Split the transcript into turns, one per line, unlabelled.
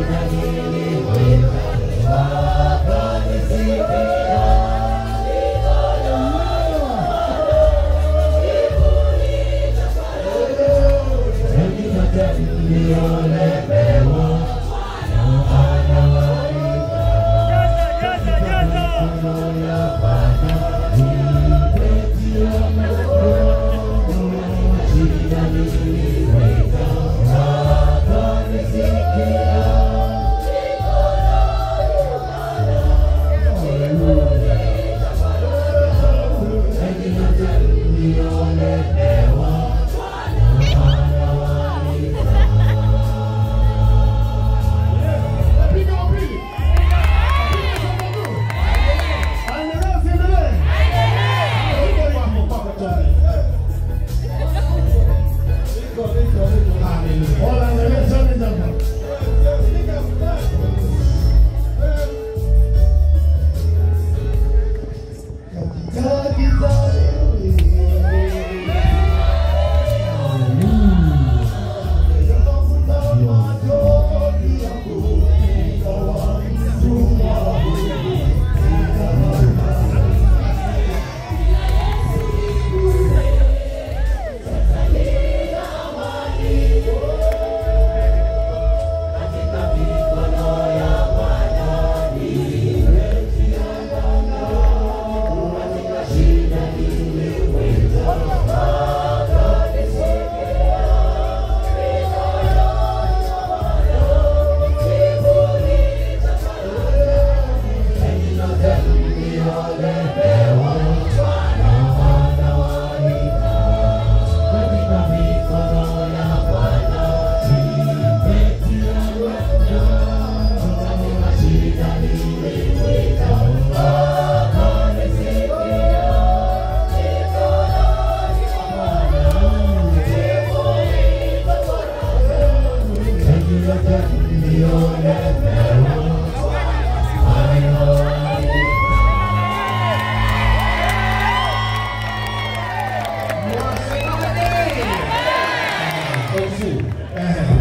everybody. Amen.